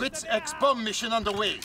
Fritz X bomb mission underway.